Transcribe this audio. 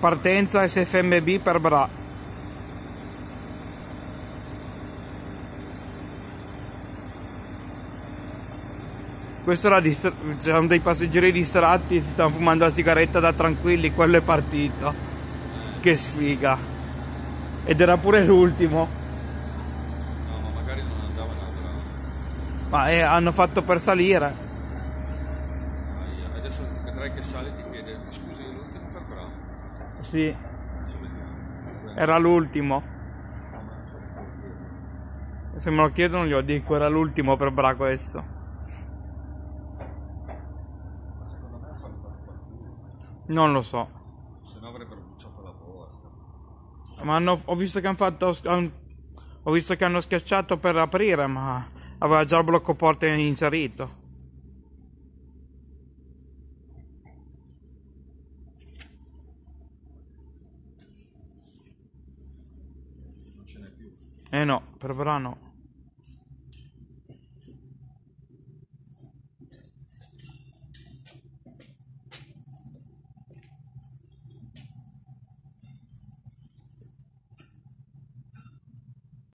Partenza SFMB per Bra. Questo era c'erano dei passeggeri distratti, si stavano fumando la sigaretta da tranquilli, quello è partito. Che sfiga. Ed era pure l'ultimo. No, ma magari non andava in altra. Ma eh, hanno fatto per salire. Adesso vedrai che sale e ti chiede, ma scusi, l'ultimo per bravo. Sì, era l'ultimo. Se me lo chiedono glielo dico, era l'ultimo per Bra questo. Ma secondo me ha salutato qualcuno. Non lo so. Se no avrebbero bruciato la porta. Ma hanno- ho visto che hanno fatto. ho visto che hanno schiacciato per aprire, ma aveva già il blocco porte inserito. Ce n'è più. Eh no, per Bra no.